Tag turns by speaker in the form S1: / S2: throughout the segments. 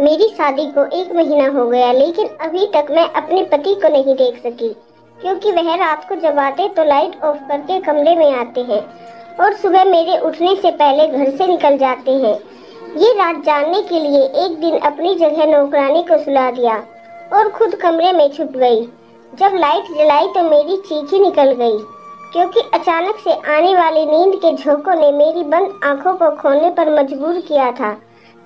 S1: मेरी शादी को एक महीना हो गया, लेकिन अभी तक मैं अपने पति को नहीं देख सकी। क्योंकि वह रात को जब आते तो लाइट ऑफ़ करके कमरे में आते हैं और सुबह मेरे उठने से पहले घर से निकल जाते हैं। ये रात जानने के लिए एक दिन अपनी जगह नौकरानी को सुला दिया और खुद कमरे में छुप गई। जब लाइट जलाई तो मेरी चीखी निकल गई, क्योंकि अचानक से आने वाली नींद के झोंकों ने मेरी बंद आँखों को खोलने पर मजबूर किया था।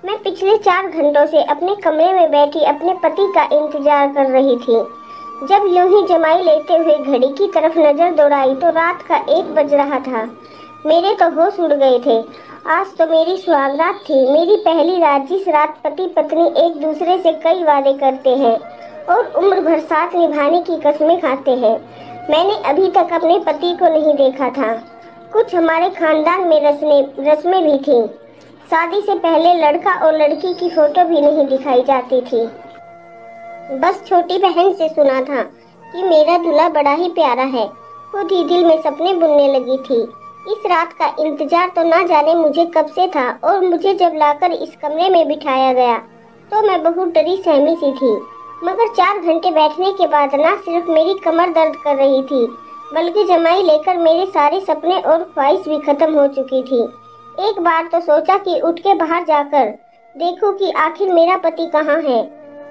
S1: मैं पिछले चार घंटों से अपने कमरे में बैठी अपने पति का इंतज़ार कर रही थी। जब यूँ ही जमाई लेते हुए घड़ी की तरफ़ नज़र दौड़ाई तो रात का एक बज रहा था। मेरे तो होश उड़ गए थे। आज तो मेरी सुहागरात थी। मेरी पहली रात जिस रात पति पत्नी एक दूसरे से कई वादे करते हैं और उम्र भर साथ निभाने की कसमें खाते हैं, मैंने अभी तक अपने पति को नहीं देखा था। कुछ हमारे खानदान में रस्में रस्में भी थी। शादी से पहले लड़का और लड़की की फ़ोटो भी नहीं दिखाई जाती थी। बस छोटी बहन से सुना था कि मेरा दूल्हा बड़ा ही प्यारा है। खुद ही दिल में सपने बुनने लगी थी। इस रात का इंतज़ार तो ना जाने मुझे कब से था और मुझे जब लाकर इस कमरे में बिठाया गया तो मैं बहुत डरी सहमी सी थी। मगर चार घंटे बैठने के बाद ना सिर्फ़ मेरी कमर दर्द कर रही थी, बल्कि जमाई लेकर मेरे सारे सपने और ख्वाहिश भी खत्म हो चुकी थी। एक बार तो सोचा कि उठ के बाहर जाकर देखूँ कि आखिर मेरा पति कहाँ है।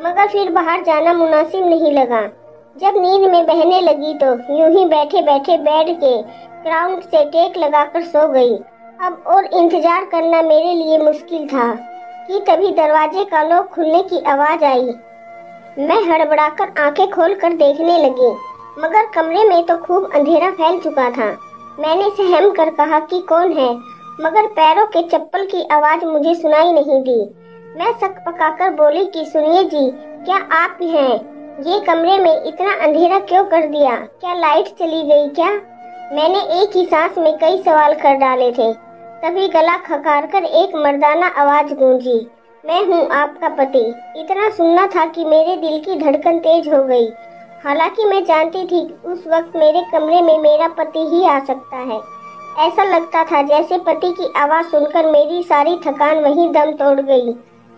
S1: मगर फिर बाहर जाना मुनासिब नहीं लगा। जब नींद में बहने लगी तो यूँ ही बैठे बैठे बेड के ग्राउंड से टेक लगाकर सो गई। अब और इंतज़ार करना मेरे लिए मुश्किल था कि तभी दरवाजे का लॉक खुलने की आवाज़ आई। मैं हड़बड़ाकर आँखें खोलकर देखने लगी, मगर कमरे में तो खूब अंधेरा फैल चुका था। मैंने सहम कर कहा कि कौन है? मगर पैरों के चप्पल की आवाज़ मुझे सुनाई नहीं दी। मैं सक पकाकर बोली कि, सुनिए जी, क्या आप हैं? ये कमरे में इतना अंधेरा क्यों कर दिया? क्या लाइट चली गई क्या? मैंने एक ही सांस में कई सवाल कर डाले थे। तभी गला खकार कर एक मर्दाना आवाज़ गूंजी, मैं हूँ आपका पति। इतना सुनना था कि मेरे दिल की धड़कन तेज हो गई। हालाँकि मैं जानती थी उस वक्त मेरे कमरे में मेरा पति ही आ सकता है। ऐसा लगता था जैसे पति की आवाज़ सुनकर मेरी सारी थकान वहीं दम तोड़ गई।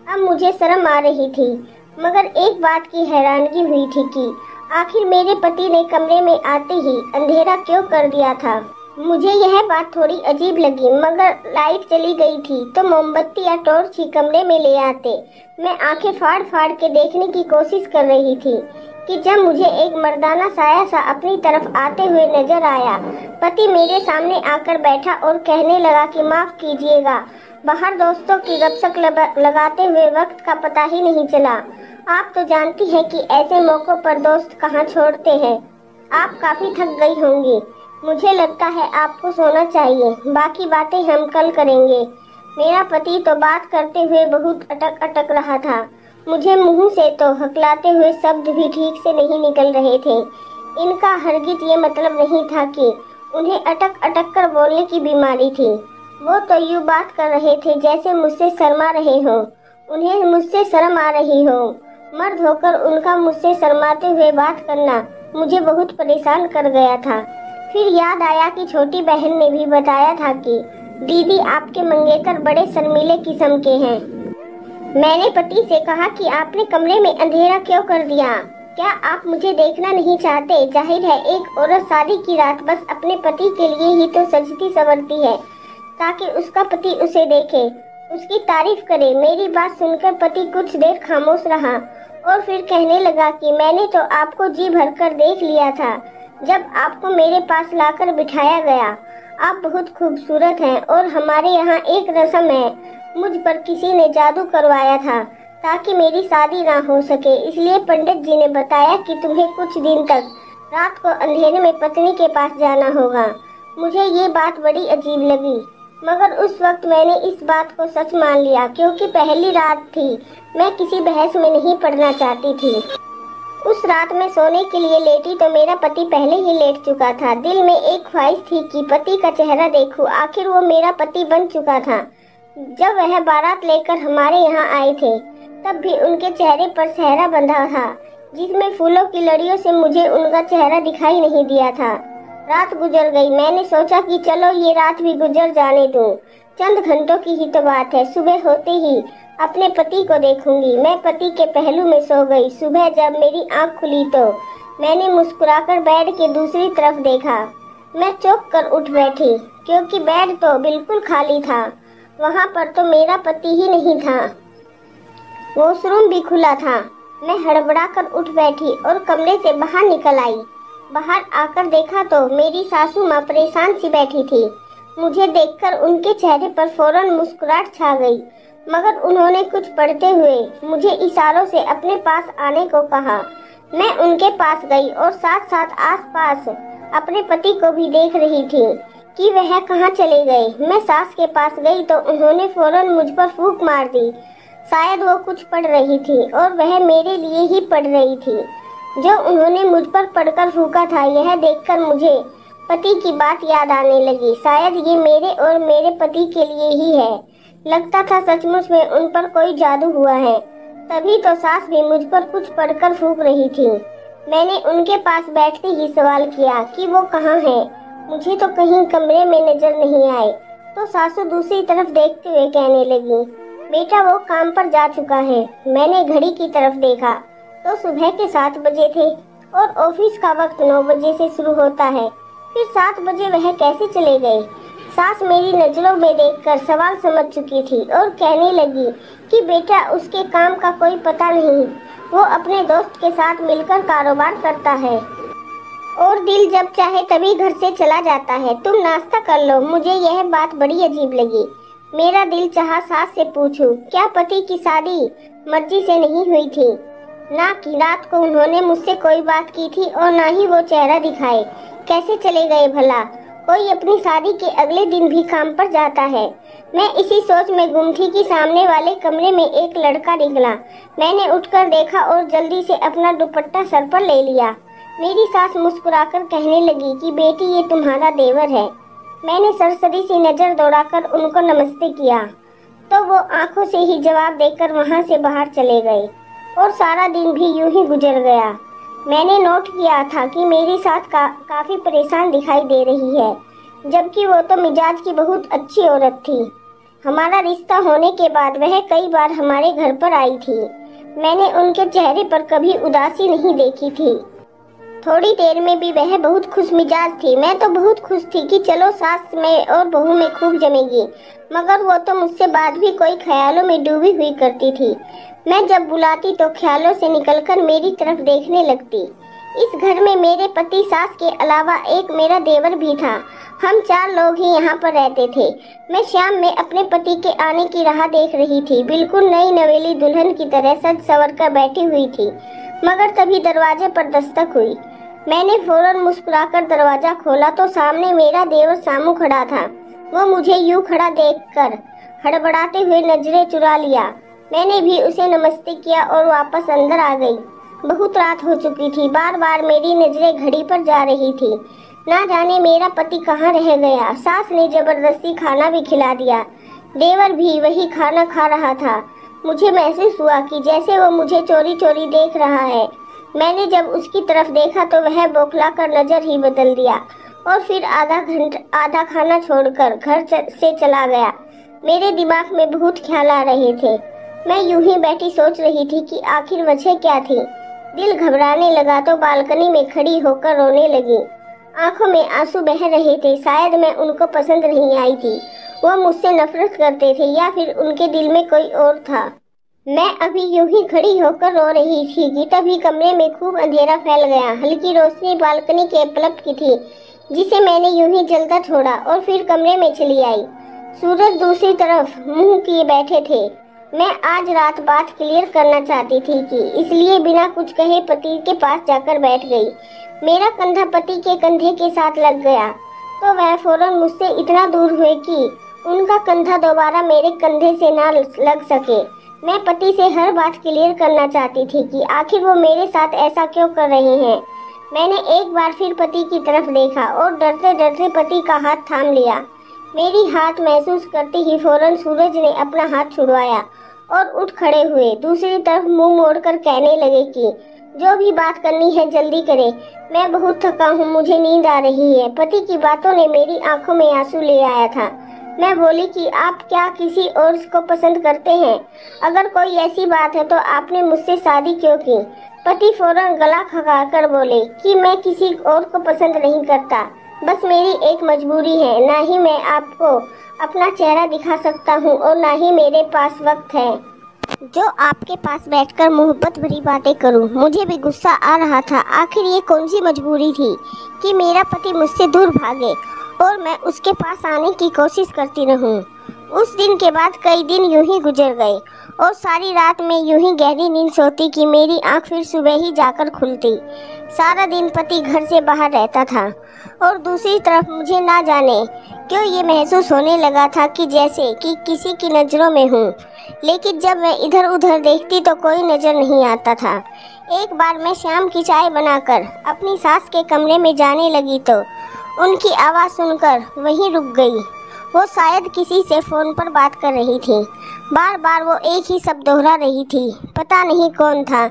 S1: अब मुझे शर्म आ रही थी, मगर एक बात की हैरानगी हुई थी कि आखिर मेरे पति ने कमरे में आते ही अंधेरा क्यों कर दिया था? मुझे यह बात थोड़ी अजीब लगी, मगर लाइट चली गई थी तो मोमबत्ती या टॉर्च ही कमरे में ले आते। मैं आँखें फाड़ फाड़ के देखने की कोशिश कर रही थी कि जब मुझे एक मर्दाना साया सा अपनी तरफ़ आते हुए नज़र आया, पति मेरे सामने आकर बैठा और कहने लगा कि माफ़ कीजिएगा। बाहर दोस्तों की गपशप लगाते हुए वक्त का पता ही नहीं चला। आप तो जानती हैं कि ऐसे मौकों पर दोस्त कहाँ छोड़ते हैं। आप काफ़ी थक गई होंगी। मुझे लगता है आपको सोना चाहिए। बाकी बातें हम कल करेंगे। मेरा पति तो बात करते हुए बहुत अटक अटक रहा था। मुझे मुँह से तो हकलाते हुए शब्द भी ठीक से नहीं निकल रहे थे। इनका हरगिज ये मतलब नहीं था कि उन्हें अटक अटक कर बोलने की बीमारी थी। वो तो यूँ बात कर रहे थे जैसे मुझसे शर्मा रहे हो। उन्हें मुझसे शर्म आ रही हो। मर्द होकर उनका मुझसे शर्माते हुए बात करना मुझे बहुत परेशान कर गया था। फिर याद आया कि छोटी बहन ने भी बताया था कि, दीदी आपके मंगेतर बड़े शर्मीले किस्म के हैं। मैंने पति से कहा कि आपने कमरे में अंधेरा क्यों कर दिया? क्या आप मुझे देखना नहीं चाहते? ज़ाहिर है, एक औरत शादी की रात बस अपने पति के लिए ही तो सजती संवरती है, ताकि उसका पति उसे देखे। उसकी तारीफ़ करे। मेरी बात सुनकर पति कुछ देर खामोश रहा और फिर कहने लगा कि मैंने तो आपको जी भर कर देख लिया था, जब आपको मेरे पास लाकर बिठाया गया। आप बहुत खूबसूरत हैं और हमारे यहाँ एक रस्म है। मुझ पर किसी ने जादू करवाया था, ताकि मेरी शादी ना हो सके। इसलिए पंडित जी ने बताया कि तुम्हें कुछ दिन तक रात को अंधेरे में पत्नी के पास जाना होगा। मुझे ये बात बड़ी अजीब लगी, मगर उस वक्त मैंने इस बात को सच मान लिया, क्योंकि पहली रात थी, मैं किसी बहस में नहीं पढ़ना चाहती थी। उस रात में सोने के लिए लेटी तो मेरा पति पहले ही लेट चुका था। दिल में एक ख्वाहिश थी कि पति का चेहरा देखूँ, आखिर वो मेरा पति बन चुका था। जब वह बारात लेकर हमारे यहाँ आए थे, तब भी उनके चेहरे पर सहरा बंधा था, जिसमें फूलों की लड़ियों से मुझे उनका चेहरा दिखाई नहीं दिया था। रात गुजर गई, मैंने सोचा कि चलो ये रात भी गुजर जाने दूँ। चंद घंटों की ही तो बात है, सुबह होते ही अपने पति को देखूँगी। मैं पति के पहलू में सो गई, सुबह जब मेरी आँख खुली तो मैंने मुस्कुराकर बेड के दूसरी तरफ़ देखा। मैं चौंक कर उठ बैठी, क्योंकि बेड तो बिल्कुल खाली था। वहाँ पर तो मेरा पति ही नहीं था। वॉशरूम भी खुला था। मैं हड़बड़ा कर उठ बैठी और कमरे से बाहर निकल आई। बाहर आकर देखा तो मेरी सासू माँ परेशान सी बैठी थी। मुझे देखकर उनके चेहरे पर फ़ौरन मुस्कुराहट छा गई, मगर उन्होंने कुछ पढ़ते हुए मुझे इशारों से अपने पास आने को कहा। मैं उनके पास गई और साथ साथ आसपास अपने पति को भी देख रही थी। कि वह कहाँ चले गए। मैं सास के पास गई तो उन्होंने फ़ौरन मुझ पर फूक मार दी। शायद वो कुछ पढ़ रही थी और वह मेरे लिए ही पढ़ रही थी। जो उन्होंने मुझ पर पढ़कर फूका था, यह देखकर मुझे पति की बात याद आने लगी। शायद ये मेरे और मेरे पति के लिए ही है। लगता था सचमुच में उन पर कोई जादू हुआ है। तभी तो सास भी मुझ पर कुछ पढ़कर फूक रही थी। मैंने उनके पास बैठते ही सवाल किया कि वो कहाँ है। मुझे तो कहीं कमरे में नज़र नहीं आए तो सासू दूसरी तरफ़ देखते हुए कहने लगी, बेटा, वो काम पर जा चुका है। मैंने घड़ी की तरफ़ देखा। तो सुबह के सात बजे थे और ऑफ़िस का वक्त नौ बजे से शुरू होता है। फिर सात बजे वह कैसे चले गए? सास मेरी नज़रों में देखकर सवाल समझ चुकी थी और कहने लगी कि, बेटा, उसके काम का कोई पता नहीं। वो अपने दोस्त के साथ मिलकर कारोबार करता है। और दिल जब चाहे तभी घर से चला जाता है। तुम नाश्ता कर लो, मुझे यह बात बड़ी अजीब लगी। मेरा दिल चाहा सास से पूछूँ, क्या पति की शादी मर्ज़ी से नहीं हुई थी? ना कि रात को उन्होंने मुझसे कोई बात की थी और ना ही वो चेहरा दिखाए। कैसे चले गए भला? कोई अपनी शादी के अगले दिन भी काम पर जाता है। मैं इसी सोच में गुम थी कि सामने वाले कमरे में एक लड़का निकला। मैंने उठकर देखा और जल्दी से अपना दुपट्टा सर पर ले लिया। मेरी सास मुस्कुराकर कहने लगी कि बेटी ये तुम्हारा देवर है। मैंने सरसरी सी नज़र दौड़ाकर उनको नमस्ते किया। तो वो आँखों से ही जवाब देकर वहाँ से बाहर चले गए और सारा दिन भी यूँ ही गुजर गया। मैंने नोट किया था कि मेरी साथ का, काफ़ी परेशान दिखाई दे रही है जबकि वो तो मिजाज की बहुत अच्छी औरत थी। हमारा रिश्ता होने के बाद वह कई बार हमारे घर पर आई थी। मैंने उनके चेहरे पर कभी उदासी नहीं देखी थी। थोड़ी देर में भी वह बहुत खुश मिजाज थी। मैं तो बहुत खुश थी कि चलो सास में और बहू में खूब जमेगी। मगर वो तो मुझसे बाद भी कोई ख्यालों में डूबी हुई करती थी। मैं जब बुलाती तो ख्यालों से निकलकर मेरी तरफ़ देखने लगती। इस घर में मेरे पति सास के अलावा एक मेरा देवर भी था। हम चार लोग ही यहाँ पर रहते थे। मैं शाम में अपने पति के आने की राह देख रही थी। बिल्कुल नई नवेली दुल्हन की तरह सज सवर कर बैठी हुई थी। मगर तभी दरवाजे पर दस्तक हुई। मैंने फ़ौरन मुस्कुराकर दरवाज़ा खोला तो सामने मेरा देवर सामू खड़ा था। वो मुझे यूँ खड़ा देखकर हड़बड़ाते हुए नज़रें चुरा लिया। मैंने भी उसे नमस्ते किया और वापस अंदर आ गई। बहुत रात हो चुकी थी। बार बार मेरी नज़रें घड़ी पर जा रही थी। ना जाने मेरा पति कहाँ रह गया। सास ने ज़बरदस्ती खाना भी खिला दिया। देवर भी वही खाना खा रहा था। मुझे महसूस हुआ कि जैसे वो मुझे चोरी चोरी देख रहा है। मैंने जब उसकी तरफ़ देखा तो वह बौखला कर नज़र ही बदल दिया और फिर आधा घंटा, आधा खाना छोड़कर घर से चला गया। मेरे दिमाग में बहुत ख्याल आ रहे थे। मैं यूँ ही बैठी सोच रही थी कि आखिर वजह क्या थी। दिल घबराने लगा तो बालकनी में खड़ी होकर रोने लगी। आँखों में आँसू बह रहे थे, शायद मैं उनको पसंद नहीं आई थी। वो मुझसे नफरत करते थे या फिर उनके दिल में कोई और था। मैं अभी यूँ ही खड़ी होकर रो रही थी कि तभी कमरे में खूब अंधेरा फैल गया। हल्की रोशनी बालकनी के पलप की थी, जिसे मैंने यूँ ही जलता छोड़ा और फिर कमरे में चली आई। सूरज दूसरी तरफ़ मुँह किए बैठे थे। मैं आज रात बात क्लियर करना चाहती थी कि इसलिए बिना कुछ कहे पति के पास जाकर बैठ गई। मेरा कंधा पति के कंधे के साथ लग गया। तो वह फ़ौरन मुझसे इतना दूर हुए कि उनका कंधा दोबारा मेरे कंधे से ना लग सके। मैं पति से हर बात क्लियर करना चाहती थी कि आखिर वो मेरे साथ ऐसा क्यों कर रहे हैं? मैंने एक बार फिर पति की तरफ़ देखा और डरते डरते पति का हाथ थाम लिया। मेरी हाथ महसूस करते ही फ़ौरन सूरज ने अपना हाथ छुड़वाया और उठ खड़े हुए। दूसरी तरफ़ मुँह मोड़कर कहने लगे कि, जो भी बात करनी है जल्दी करे। मैं बहुत थका हूँ, मुझे नींद आ रही है। पति की बातों ने मेरी आँखों में आँसू ले आया था। मैं बोली कि आप क्या किसी और को पसंद करते हैं? अगर कोई ऐसी बात है तो आपने मुझसे शादी क्यों की? पति फ़ौरन गला खगा कर बोले कि मैं किसी और को पसंद नहीं करता। बस मेरी एक मजबूरी है, ना ही मैं आपको अपना चेहरा दिखा सकता हूँ और ना ही मेरे पास वक्त है। जो आपके पास बैठकर मोहब्बत भरी बातें करूँ, मुझे भी गुस्सा आ रहा था। आखिर ये कौन सी मजबूरी थी कि मेरा पति मुझसे दूर भागे और मैं उसके पास आने की कोशिश करती रहूँ। उस दिन के बाद कई दिन यूँ ही गुजर गए और सारी रात में यूँ ही गहरी नींद सोती कि मेरी आँख फिर सुबह ही जाकर खुलती। सारा दिन पति घर से बाहर रहता था और दूसरी तरफ़ मुझे ना जाने क्यों ये महसूस होने लगा था कि जैसे कि किसी की नज़रों में हूँ। लेकिन जब मैं इधर उधर देखती तो कोई नज़र नहीं आता था। एक बार मैं शाम की चाय बनाकर अपनी सास के कमरे में जाने लगी तो उनकी आवाज़ सुनकर वहीं रुक गई। वो शायद किसी से फ़ोन पर बात कर रही थी। बार बार वो एक ही शब्द दोहरा रही थी। पता नहीं कौन था,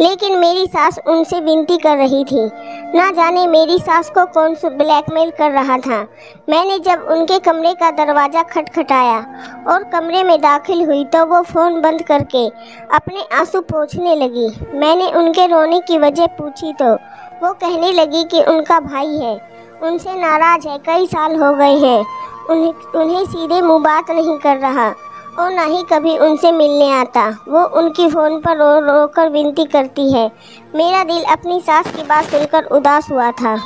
S1: लेकिन मेरी सास उनसे विनती कर रही थी। ना जाने मेरी सास को कौन सा ब्लैकमेल कर रहा था। मैंने जब उनके कमरे का दरवाज़ा खटखटाया और कमरे में दाखिल हुई तो वो फ़ोन बंद करके अपने आँसू पोछने लगी। मैंने उनके रोने की वजह पूछी तो वो कहने लगी कि उनका भाई है। उनसे नाराज़ है, कई साल हो गए हैं। उन्हें उन्हें सीधे मुँह बात नहीं कर रहा और ना ही कभी उनसे मिलने आता। वो उनकी फ़ोन पर रो रो कर विनती करती है। मेरा दिल अपनी सास की बात सुनकर उदास हुआ था।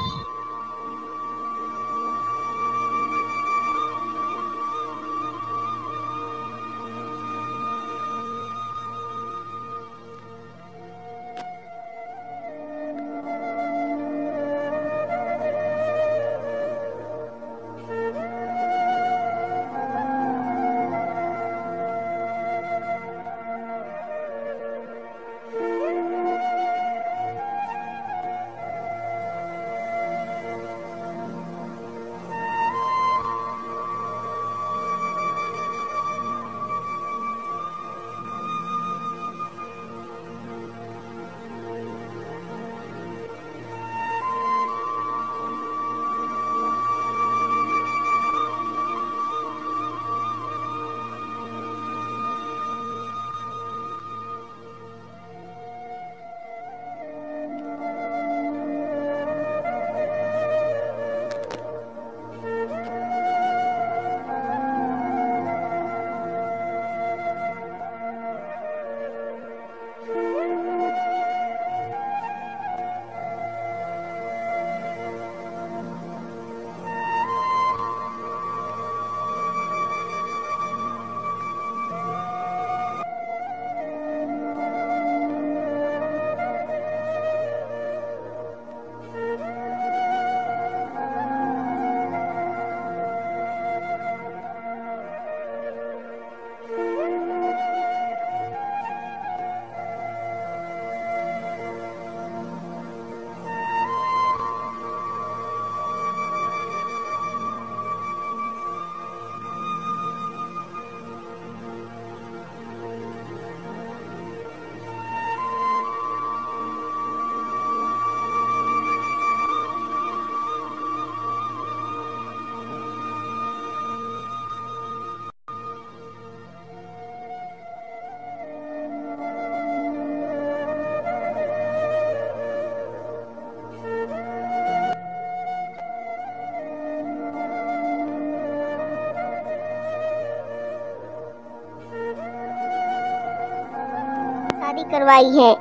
S1: करवाई है।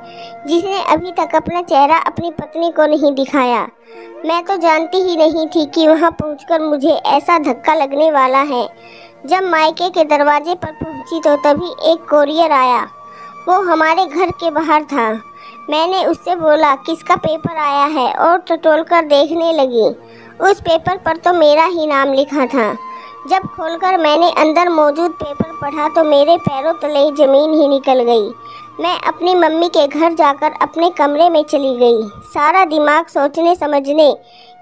S1: जिसने अभी तक अपना चेहरा अपनी पत्नी को नहीं दिखाया। मैं तो जानती ही नहीं थी कि वहाँ पहुंचकर मुझे ऐसा धक्का लगने वाला है। जब मायके के दरवाजे पर पहुँची तो तभी एक कोरियर आया। वो हमारे घर के बाहर था। मैंने उससे बोला, किसका पेपर आया है? और टटोल कर देखने लगी। उस पेपर पर तो मेरा ही नाम लिखा था। जब खोलकर मैंने अंदर मौजूद पेपर पढ़ा तो मेरे पैरों तले ज़मीन ही निकल गई। मैं अपनी मम्मी के घर जाकर अपने कमरे में चली गई। सारा दिमाग सोचने समझने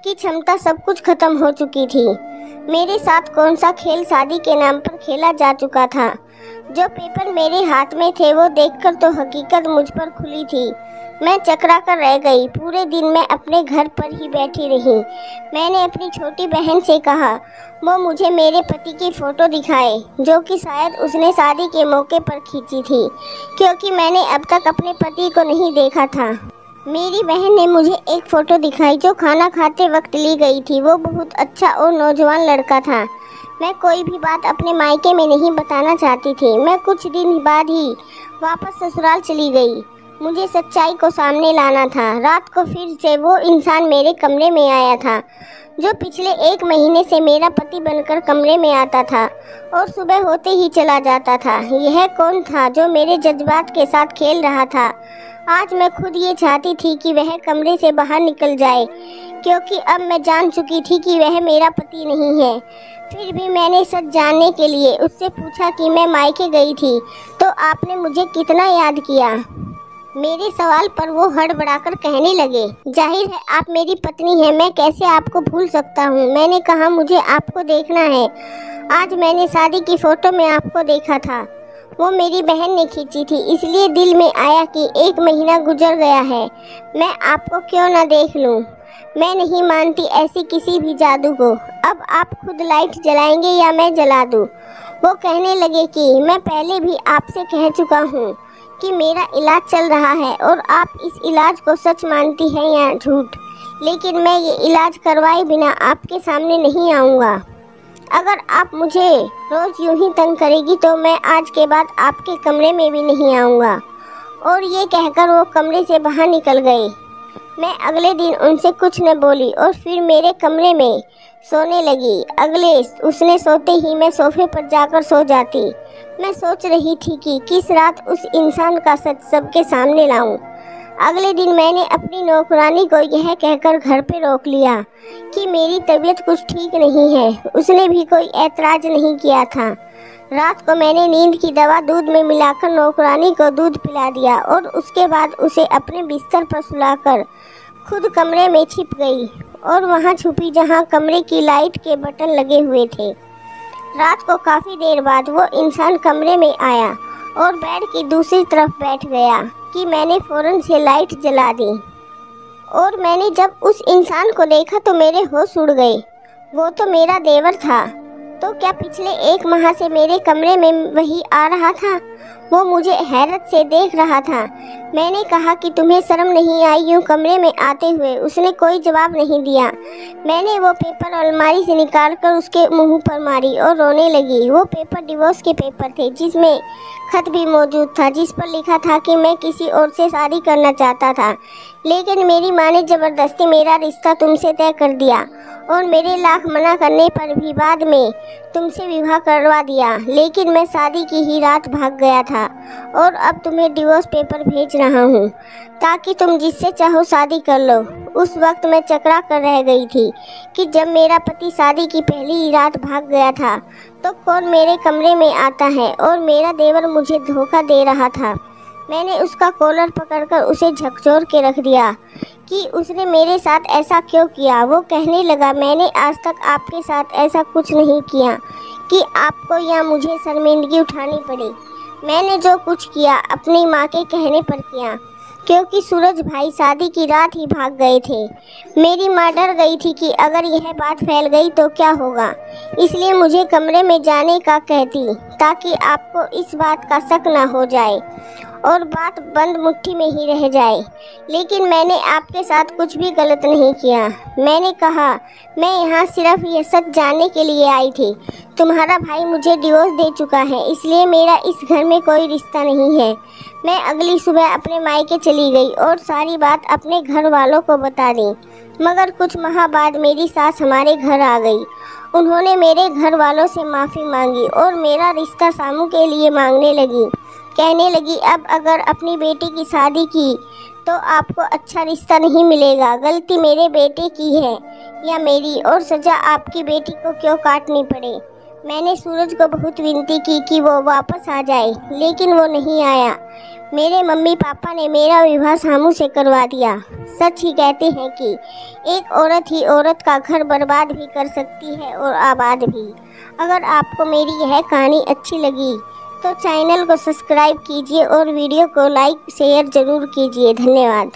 S1: की क्षमता सब कुछ खत्म हो चुकी थी। मेरे साथ कौन सा खेल शादी के नाम पर खेला जा चुका था। जो पेपर मेरे हाथ में थे वो देखकर तो हकीकत मुझ पर खुली थी। मैं चकरा कर रह गई। पूरे दिन मैं अपने घर पर ही बैठी रही। मैंने अपनी छोटी बहन से कहा, वो मुझे मेरे पति की फ़ोटो दिखाए, जो कि शायद उसने शादी के मौके पर खींची थी, क्योंकि मैंने अब तक अपने पति को नहीं देखा था। मेरी बहन ने मुझे एक फ़ोटो दिखाई, जो खाना खाते वक्त ली गई थी। वो बहुत अच्छा और नौजवान लड़का था। मैं कोई भी बात अपने मायके में नहीं बताना चाहती थी। मैं कुछ दिन बाद ही वापस ससुराल चली गई। मुझे सच्चाई को सामने लाना था। रात को फिर से वो इंसान मेरे कमरे में आया था, जो पिछले एक महीने से मेरा पति बनकर कमरे में आता था और सुबह होते ही चला जाता था। यह कौन था जो मेरे जज्बात के साथ खेल रहा था? आज मैं खुद ये चाहती थी कि वह कमरे से बाहर निकल जाए, क्योंकि अब मैं जान चुकी थी कि वह मेरा पति नहीं है। फिर भी मैंने सच जानने के लिए उससे पूछा कि मैं मायके गई थी तो आपने मुझे कितना याद किया? मेरे सवाल पर वो हड़बड़ाकर कहने लगे, ज़ाहिर है आप मेरी पत्नी हैं, मैं कैसे आपको भूल सकता हूँ? मैंने कहा, मुझे आपको देखना है। आज मैंने शादी की फ़ोटो में आपको देखा था। वो मेरी बहन ने खींची थी, इसलिए दिल में आया कि एक महीना गुजर गया है। मैं आपको क्यों ना देख लूँ? मैं नहीं मानती ऐसी किसी भी जादू को। अब आप खुद लाइट जलाएँगे या मैं जला दूँ? वो कहने लगे कि, मैं पहले भी आपसे कह चुका हूँ। कि मेरा इलाज चल रहा है और आप इस इलाज को सच मानती हैं या झूठ। लेकिन मैं ये इलाज करवाए बिना आपके सामने नहीं आऊँगा। अगर आप मुझे रोज़ यूँ ही तंग करेगी तो मैं आज के बाद आपके कमरे में भी नहीं आऊँगा। और ये कहकर वो कमरे से बाहर निकल गए मैं अगले दिन उनसे कुछ न बोली और फिर मेरे कमरे में सोने लगी। अगले, उसने सोते ही मैं सोफे पर जाकर सो जाती। मैं सोच रही थी कि किस रात उस इंसान का सच सबके सामने लाऊं। अगले दिन मैंने अपनी नौकरानी को यह कहकर घर पर रोक लिया कि मेरी तबीयत कुछ ठीक नहीं है। उसने भी कोई ऐतराज नहीं किया था। रात को मैंने नींद की दवा दूध में मिलाकर नौकरानी को दूध पिला दिया और उसके बाद उसे अपने बिस्तर पर सुलाकर खुद कमरे में छिप गई। और वहाँ छुपी जहाँ कमरे की लाइट के बटन लगे हुए थे। रात को काफ़ी देर बाद वो इंसान कमरे में आया और बेड की दूसरी तरफ़ बैठ गया कि मैंने फ़ौरन से लाइट जला दी। और मैंने जब उस इंसान को देखा तो मेरे होश उड़ गए। वो तो मेरा देवर था। तो क्या पिछले एक माह से मेरे कमरे में वही आ रहा था? वो मुझे हैरत से देख रहा था। मैंने कहा कि तुम्हें शर्म नहीं आई यूँ कमरे में आते हुए। उसने कोई जवाब नहीं दिया। मैंने वो पेपर अलमारी से निकाल कर उसके मुँह पर मारी और रोने लगी। वो पेपर डिवोर्स के पेपर थे, जिसमें खत भी मौजूद था, जिस पर लिखा था कि मैं किसी और से शादी करना चाहता था। लेकिन मेरी माँ ने ज़बरदस्ती मेरा रिश्ता तुमसे तय कर दिया और मेरे लाख मना करने पर भी बाद में तुमसे विवाह करवा दिया। लेकिन मैं शादी की ही रात भाग गया था और अब तुम्हें डिवोर्स पेपर भेज रहा हूँ। ताकि तुम जिससे चाहो शादी कर लो। उस वक्त मैं चकरा कर रह गई थी कि जब मेरा पति शादी की पहली रात भाग गया था तो कौन मेरे कमरे में आता है और मेरा देवर मुझे धोखा दे रहा था। मैंने उसका कॉलर पकड़कर उसे झकझोर के रख दिया कि उसने मेरे साथ ऐसा क्यों किया? वो कहने लगा, मैंने आज तक आपके साथ ऐसा कुछ नहीं किया कि आपको या मुझे शर्मिंदगी उठानी पड़ी। मैंने जो कुछ किया, अपनी माँ के कहने पर किया, क्योंकि सूरज भाई शादी की रात ही भाग गए थे। मेरी माँ डर गई थी कि अगर यह बात फैल गई तो क्या होगा। इसलिए मुझे कमरे में जाने का कहती, ताकि आपको इस बात का शक ना हो जाए। और बात बंद मुट्ठी में ही रह जाए। लेकिन मैंने आपके साथ कुछ भी गलत नहीं किया। मैंने कहा, मैं यहाँ सिर्फ़ यह सच जानने के लिए आई थी। तुम्हारा भाई मुझे डिवोर्स दे चुका है, इसलिए मेरा इस घर में कोई रिश्ता नहीं है। मैं अगली सुबह अपने मायके चली गई और सारी बात अपने घर वालों को बता दी। मगर कुछ माह बाद मेरी सास हमारे घर आ गई। उन्होंने मेरे घर वालों से माफ़ी मांगी और मेरा रिश्ता सामू के लिए मांगने लगी। कहने लगी, अब अगर अपनी बेटी की शादी की तो आपको अच्छा रिश्ता नहीं मिलेगा। गलती मेरे बेटे की है या मेरी, और सज़ा आपकी बेटी को क्यों काटनी पड़े? मैंने सूरज को बहुत विनती की कि वो वापस आ जाए, लेकिन वो नहीं आया। मेरे मम्मी पापा ने मेरा विवाह सामू से करवा दिया। सच ही कहते हैं कि एक औरत ही औरत का घर बर्बाद भी कर सकती है और आबाद भी। अगर आपको मेरी यह कहानी अच्छी लगी तो चैनल को सब्सक्राइब कीजिए और वीडियो को लाइक शेयर ज़रूर कीजिए। धन्यवाद।